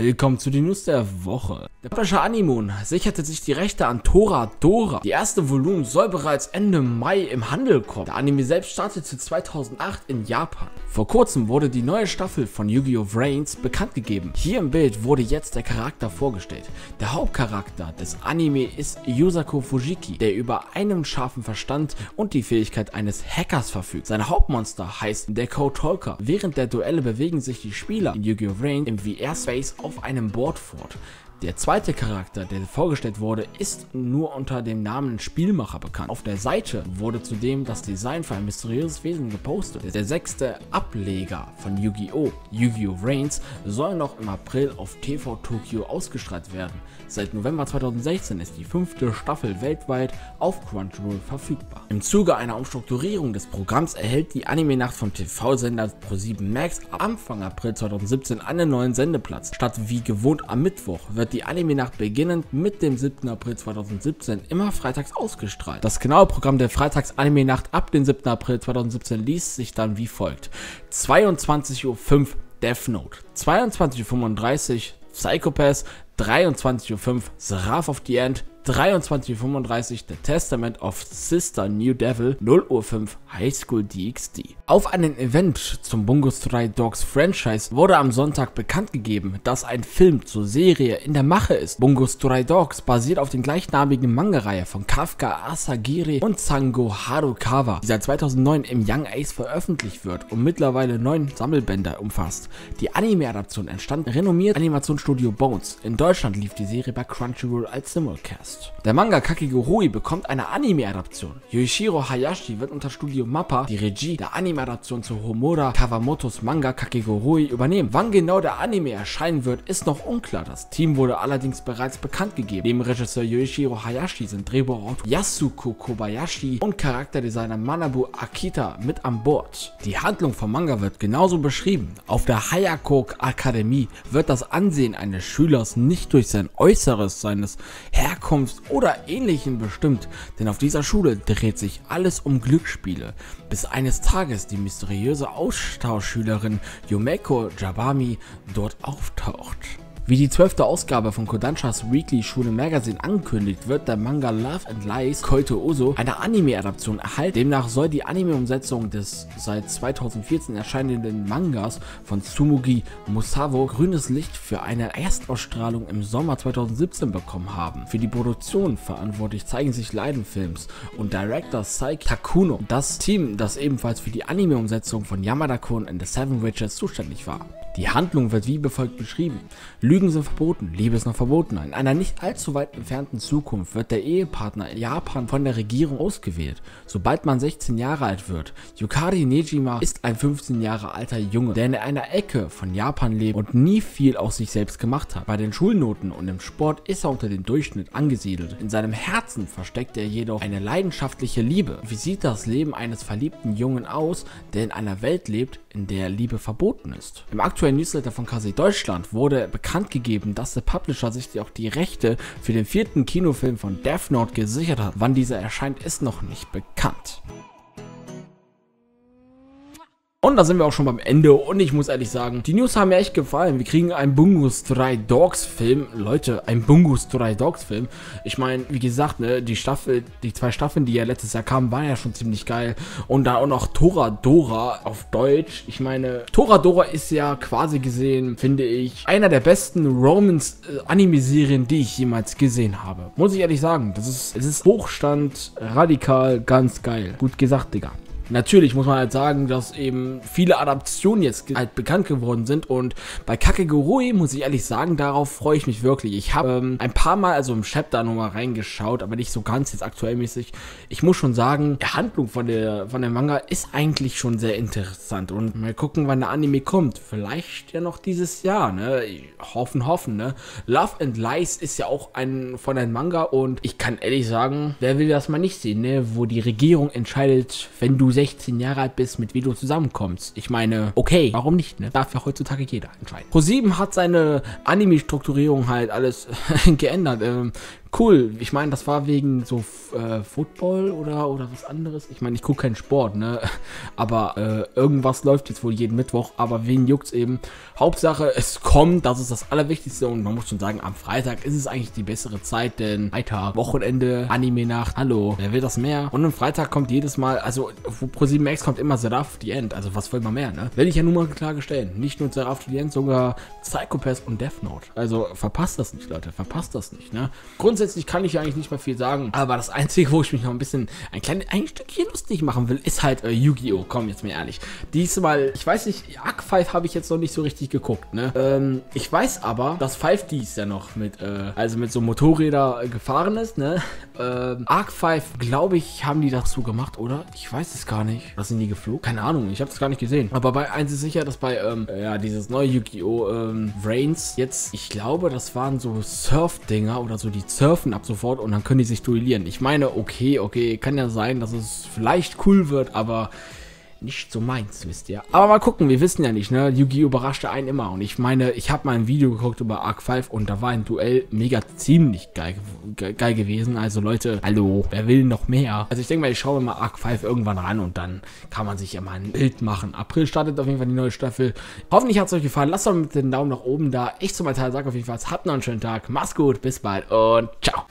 Willkommen zu den News der Woche. Der japanische Animon sicherte sich die Rechte an Tora Dora. Die erste Volumen soll bereits Ende Mai im Handel kommen. Der Anime selbst startete 2008 in Japan. Vor kurzem wurde die neue Staffel von Yu-Gi-Oh! Vrains bekannt gegeben. Hier im Bild wurde jetzt der Charakter vorgestellt. Der Hauptcharakter des Anime ist Yusako Fujiki, der über einen scharfen Verstand und die Fähigkeit eines Hackers verfügt. Sein Hauptmonster heißt Deko Tolka. Während der Duelle bewegen sich die Spieler in Yu-Gi-Oh! Vrains im VR-Space auf einem Board fort. Der zweite Charakter, der vorgestellt wurde, ist nur unter dem Namen Spielmacher bekannt. Auf der Seite wurde zudem das Design für ein mysteriöses Wesen gepostet. Der sechste Ableger von Yu-Gi-Oh! Yu-Gi-Oh! Reigns soll noch im April auf TV Tokyo ausgestrahlt werden. Seit November 2016 ist die fünfte Staffel weltweit auf Crunchyroll verfügbar. Im Zuge einer Umstrukturierung des Programms erhält die Anime-Nacht vom TV-Sender Pro7 Max Anfang April 2017 einen neuen Sendeplatz. Statt wie gewohnt am Mittwoch wird wird die Anime-Nacht beginnend mit dem 7. April 2017 immer freitags ausgestrahlt. Das genaue Programm der Freitags-Anime-Nacht ab dem 7. April 2017 liest sich dann wie folgt. 22.05 Uhr Death Note, 22.35 Uhr Psychopath, 23.05 Uhr Seraph of the End, 23.35 Uhr The Testament of Sister New Devil, 0.05 Uhr High School DxD. Auf einem Event zum Bungo Stray Dogs Franchise wurde am Sonntag bekannt gegeben, dass ein Film zur Serie in der Mache ist. Bungo Stray Dogs basiert auf den gleichnamigen Manga-Reihe von Kafka Asagiri und Sango Harukawa, die seit 2009 im Young Ace veröffentlicht wird und mittlerweile neun Sammelbänder umfasst. Die Anime-Adaption entstand im renommierten Animationsstudio Bones. In Deutschland lief die Serie bei Crunchyroll als Simulcast ist. Der Manga Kakegurui bekommt eine Anime-Adaption. Yoshiro Hayashi wird unter Studio Mappa die Regie der Anime-Adaption zu Homura Kawamotos Manga Kakegurui übernehmen. Wann genau der Anime erscheinen wird, ist noch unklar. Das Team wurde allerdings bereits bekannt gegeben. Neben Regisseur Yoshiro Hayashi sind Drehbuchautor Yasuko Kobayashi und Charakterdesigner Manabu Akita mit an Bord. Die Handlung vom Manga wird genauso beschrieben. Auf der Hayako Akademie wird das Ansehen eines Schülers nicht durch sein Äußeres, seines Herkunfts Herkunft oder ähnlichem bestimmt, denn auf dieser Schule dreht sich alles um Glücksspiele, bis eines Tages die mysteriöse Austauschschülerin Yumeko Jabami dort auftaucht. Wie die zwölfte Ausgabe von Kodanshas Weekly Schule Magazine angekündigt, wird der Manga Love and Lies Koito Oso eine Anime-Adaption erhalten. Demnach soll die Anime-Umsetzung des seit 2014 erscheinenden Mangas von Tsumugi Musawo grünes Licht für eine Erstausstrahlung im Sommer 2017 bekommen haben. Für die Produktion verantwortlich zeigen sich Leiden Films und Director Saiki Takuno, das Team, das ebenfalls für die Anime-Umsetzung von Yamada-kun and the Seven Witches zuständig war. Die Handlung wird wie befolgt beschrieben. Lügen sind verboten, Liebe ist noch verboten. In einer nicht allzu weit entfernten Zukunft wird der Ehepartner in Japan von der Regierung ausgewählt, sobald man 16 Jahre alt wird. Yukari Nejima ist ein 15 Jahre alter Junge, der in einer Ecke von Japan lebt und nie viel aus sich selbst gemacht hat. Bei den Schulnoten und im Sport ist er unter dem Durchschnitt angesiedelt. In seinem Herzen versteckt er jedoch eine leidenschaftliche Liebe. Wie sieht das Leben eines verliebten Jungen aus, der in einer Welt lebt, in der Liebe verboten ist? Im aktuellen Newsletter von KC Deutschland wurde bekannt gegeben, dass der Publisher sich auch die Rechte für den vierten Kinofilm von Death Note gesichert hat. Wann dieser erscheint, ist noch nicht bekannt. Und da sind wir auch schon beim Ende und ich muss ehrlich sagen, die News haben mir echt gefallen. Wir kriegen einen Bungus 3 Dogs Film. Leute, ein Bungus 3 Dogs Film. Ich meine, wie gesagt, ne, die Staffel, die zwei Staffeln, die ja letztes Jahr kamen, waren ja schon ziemlich geil. Und da auch noch Toradora auf Deutsch. Ich meine, Toradora ist ja quasi gesehen, finde ich, einer der besten Romans äh, Anime-Serien, die ich jemals gesehen habe. Muss ich ehrlich sagen, das ist, es ist Hochstand, radikal, ganz geil. Gut gesagt, Digga. Natürlich muss man halt sagen, dass eben viele Adaptionen jetzt halt bekannt geworden sind und bei Kakegurui muss ich ehrlich sagen, darauf freue ich mich wirklich. Ich habe ähm, ein paar Mal also im Chapter nochmal reingeschaut, aber nicht so ganz jetzt aktuell mäßig. Ich muss schon sagen, die Handlung von der, von der Manga ist eigentlich schon sehr interessant und mal gucken, wann der Anime kommt. Vielleicht ja noch dieses Jahr, ne? Hoffen, hoffen, ne? Love and Lies ist ja auch ein von einem Manga und ich kann ehrlich sagen, wer will das mal nicht sehen, ne? Wo die Regierung entscheidet, wenn du 16 Jahre alt bist, mit wie du zusammenkommst. Ich meine, okay, warum nicht, ne? Darf ja heutzutage jeder entscheiden. Pro7 hat seine Anime-Strukturierung halt alles geändert. Ähm, cool. Ich meine, das war wegen so äh, Football oder, oder was anderes. Ich meine, ich gucke keinen Sport, ne? Aber äh, irgendwas läuft jetzt wohl jeden Mittwoch. Aber wen juckt's eben? Hauptsache, es kommt. Das ist das Allerwichtigste. Und man muss schon sagen, am Freitag ist es eigentlich die bessere Zeit, denn Freitag, Wochenende, Anime-Nacht. Hallo, wer will das mehr? Und am Freitag kommt jedes Mal, also pro 7 Max kommt immer Seraph the End. Also was will man mehr, ne? Will ich ja nur mal klargestellt. Nicht nur Seraph the End, sogar Psychopath und Death Note. Also verpasst das nicht, Leute. Verpasst das nicht, ne? Grundsätzlich kann ich eigentlich nicht mehr viel sagen. Aber das Einzige, wo ich mich noch ein bisschen, ein kleines, ein Stückchen lustig machen will, ist halt äh, Yu-Gi-Oh! Komm, jetzt mir ehrlich. Diesmal, ich weiß nicht, Arc 5 habe ich jetzt noch nicht so richtig geguckt, ne? Ähm, ich weiß aber, dass 5Ds ja noch mit, äh, also mit so Motorräder äh, gefahren ist, ne? Ähm, Arc 5, glaube ich, haben die dazu gemacht, oder? Ich weiß es gar nicht. Was sind die geflogen? Keine Ahnung, ich habe es gar nicht gesehen. Aber bei eins ist sicher, dass bei, ähm, ja, dieses neue Yu-Gi-Oh! Ähm, Reigns jetzt, ich glaube, das waren so Surf-Dinger oder so, die surfen ab sofort und dann können die sich duellieren. Ich meine, okay, okay, kann ja sein, dass es vielleicht cool wird, aber nicht so meins, wisst ihr. Aber mal gucken, wir wissen ja nicht, ne? Yu-Gi-Oh! überraschte einen immer. Und ich meine, ich habe mal ein Video geguckt über Arc 5 und da war ein Duell mega ziemlich geil, geil gewesen. Also Leute, hallo, wer will noch mehr? Also ich denke mal, ich schaue mal Arc 5 irgendwann ran und dann kann man sich ja mal ein Bild machen. April startet auf jeden Fall die neue Staffel. Hoffentlich hat es euch gefallen. Lasst doch mit den Daumen nach oben da. Ich zu meinem Teil sage auf jeden Fall, habt noch einen schönen Tag. Macht's gut, bis bald und ciao.